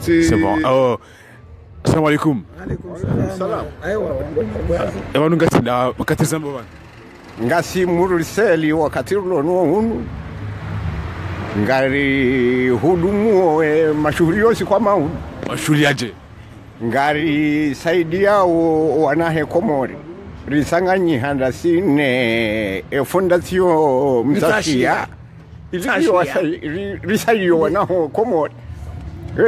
C'est bon. Oh, Assalamu alaikum. Abantu ngati da wakati zambo bana. ngasi muriseli wakati rulonuo hunu. Ngari hudumu e mashughuli yosi kwa maunu Mashuli aje. ngari saidia wanahe komori. Risanganyihanda sine e fondatio msashia. Risaidio wanaho komori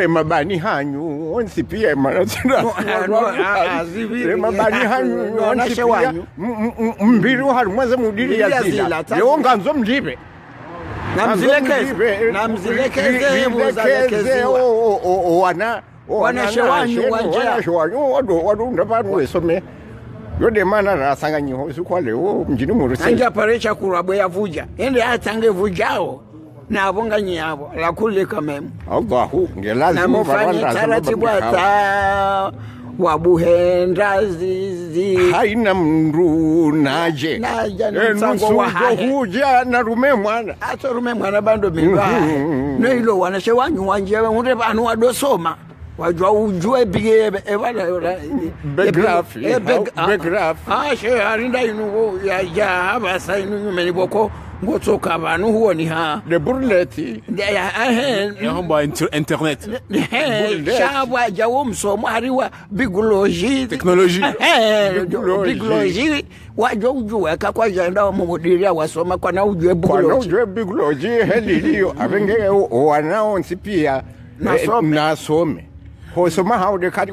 e mabani hanyu onsi pia mabani hanyu onsi pia. mbiri hari mwaze mudiri ya zila. leo nganzo mlibe namzilekeze wana Wanashe wanyu wanja. wadunda vanhu wesome yode mana rasanganyiho sikwaleo mjini murusei anja pare chakura bweya vuja. Ende atsange vujao navo nganyavo lakulika memu. Allahu ngelazima taratibu ata wabuhenda zizi. Haina mndu naje. Naja ni Eh, narume mwana. Atorume mwana bando mimba noilo wanashe wanyu wanje unde vanu wadosoma? Wajwa ujue bige Begrafi, begrafi. ashe harinda inu yaja havasa inu nyumeni boko ngotsoka vanhu huoni ha? De burleti Yahomba inter- internet. shabwa jawo msomo hariwa bigoloji Technologie. Bigoloji. bigoloji wajwa ujue kakwajaenda mumudiria wasoma kwana ujue kwana bigoloji ujwe bigloji heliliyo avenge wanaonsi pia Nasome. eh, nasome. hosoma haude kati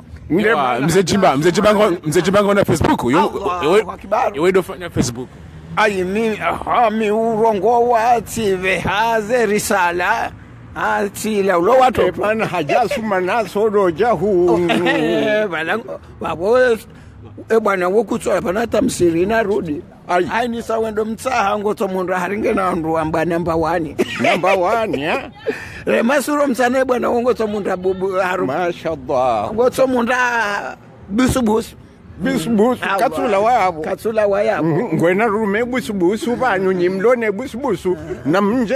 Mzee Chimba, Mzee ngona Facebook. Fanya Facebook. ayimi hami urongo watsive haze risala atsila ulo watu pana hajasuma nasodoja hunu vavo ebwana wokutsola pana tamsiri narudi ainisa ndo mtsaha ngotso mundu haringe nandu amba namba wani namba 1 ya Re masuro mtsane bwana ngo to mundu bubu haru mashallah. ngotso mundu a- busubusu. Busubusu katsula wabo katsula wayabo Mhm, ngwena rume busubusu vanyu nyimlone busubusu. Na mje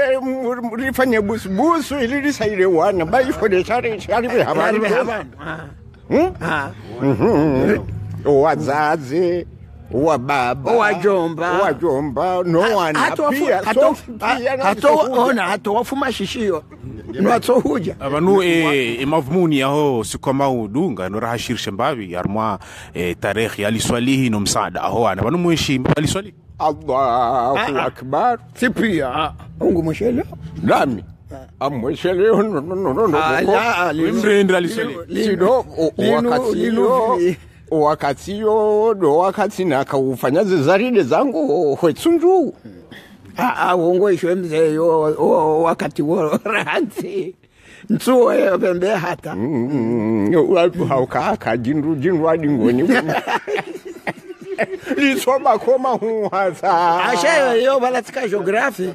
rifanye busubusu ili risaire wana. Baifode shari shari Yari wajomba. Wajomba. No one appear Hato pia hato- sofi pia na hato- sofuja. ona hato wafuma shishiyo nwatsohuja Abanu e mavmuni yaho sikoma udunga no rahashirisha mbavi yarmwa eh, tarehe ya liswalihi no msaada. Aho ana banu muishi aliswali. allahu akbar. Sipia. Ungu mshele nami amwesheleyo Mrendra aliswali. wakati wakatiyo linu- wakatiyo do wakati nakaufanya zizaride zangu hwetsunju wongo ishwe mzeyo wakati wo ntsuo yopembe vembe hata. Haukaka jindu jindu adingoni lisoma koma huhasa asheyo valatsika geografi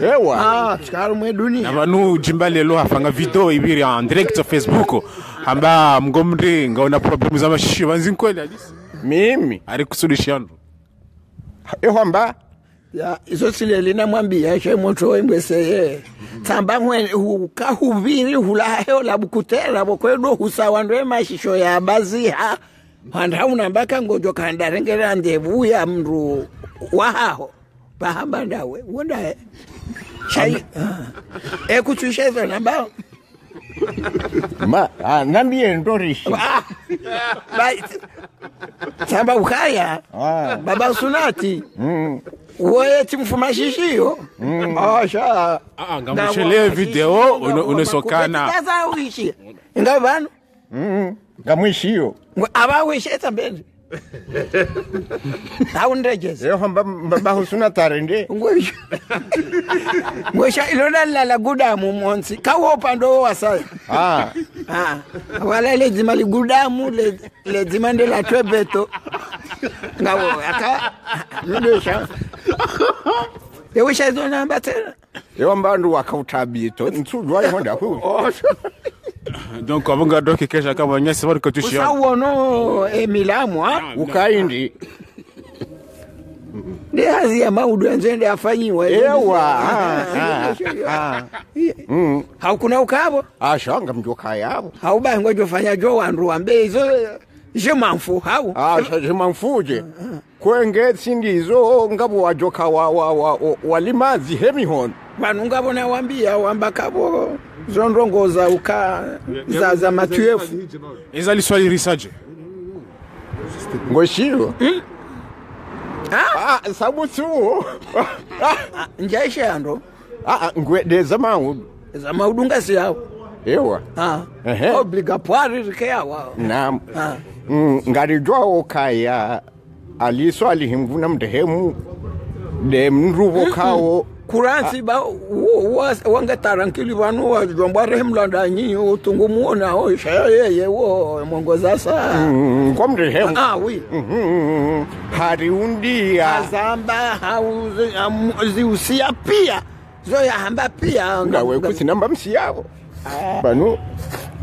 ewa. Tsikari mwe dunia vanu Jimba lelo hafanga video ibiri en direct Facebook. Hamba mgomri ngaona problemu za mashishi vanzi nkweli alisi mimi? Ari kusudishandu. ehwamba ya izo sileli namwambia she moto wembweseye tsamba mwe ukahuviri hulaheyo labukutera bokwedo husawa ndo emashisho ya unambaka ngojo kandarengera ndevu ya mndu wahaho. Pahamba ndawe wondae ekuchusheza ekutswishezo namba ma ah, nambie ndorishi Ah, ukaya Ah. baba sunati. Woye timfumashishiyo asha Ah, video unesokana unosokana. Ngamwishiyo abawishe tsambeni haundegeze ehamba bahusuna tarende ngwesha. Ngwesha ilona lala gudamu monsi. Kawo upande wo wasaya ah Ah, wala ledzima ligudamu le- le zima ndi la twebeto ngawo aka. Nudesha yewisha izo namba tena. Ehamba mbandu wakautabito nsudwa ihonda hu donc avonga doke kesha kama nyasi bari kotushia usawono emilamu ha ukaindi ndi hazi ya maudu enzende afanyiwa ewa ah, ah, ah. Haukuna ukavo ashanga mjoka yabo haubangwa jofanya jo wandu wambe izo je mamfu hau. Je kwenge sindizo ngabo wajoka wa, wa, wa, wa, walimazi hemihono vanhu ngavona wambia wamba kavo zondongoza uka za, za matuefu eza liswali risaje? Ngoshiwo ah, sabusuwo njaishando ah, ngwedeza maudu za maudu ngasi yao. Ewa. Ah. Ehe. obligatoire rike yawa nam Ah. mm, ngarijwawo kaya aliso alihimvuna mdehemu. De mnruvo kawo kuransi ba wange tarankili vanu wajombware mlandanyi utungu muona o shaya yeye wo mongoza sa. Mm, kwa mdehemu ah oui. Mm, hariundia azamba ziusia pia. Zoyahamba pia. Ngawe kusinamba msiyavo banu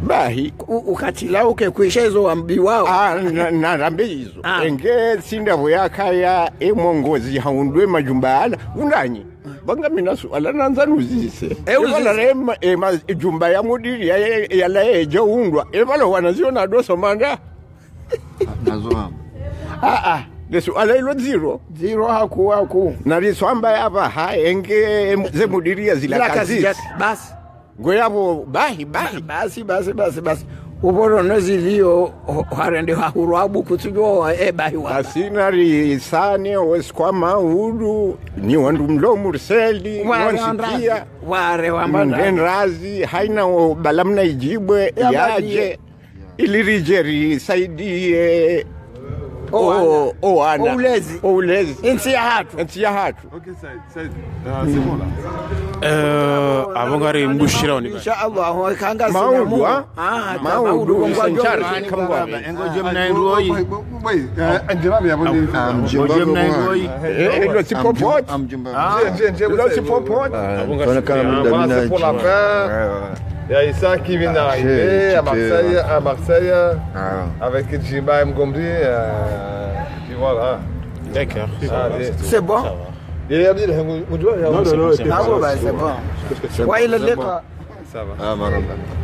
bahi. Ukatila uke kuishezo izo wambi wao. Ah, na- narambe izo Ah. enge sindavo yakaya emongozi haundwe majumba ala undanyi vanga mina suala nanzanuzise nuzise. Uzise. evalarema jumba ya mudiri ya- yala eje undwa. Evala wanaziona dosomanda aa lesuala ilo ziro? Ziro haku haku. Naliswamba yava ha enge zemudiria zila kazisi basi. Ngoyavo bahi bahi. Basi basi basi basi uborono zilio harende hahurwabu kutujo ebahiwa asinari sane wesikwama ulu ni wandu mlomu riseli wansikia ware wambanda ndenrazi haina balamna ijibwe Ya yaje. Ilirijeri ilirije risaidie Owana. o- owana Oulezi. oulezi insi ya hatu insi ya hatu Ok, ça, ça, ah, c'est bon là. eh avonga mbushira oni insha Allah kanga Maudu, ah? ah Maudu, jori kambwa. Oui, njema vya bodi. Eh, ilo si popote Nje, nje, ilo si vous- popote Ah, Il y a Issa qui vient d'arriver ah, à Marseille, à Marseille ah. avec Djiba Mgombi. Euh, voilà. Ah, D'accord. C'est bon? يبدي لها مجوع لا لا لا لا لا لا لا لا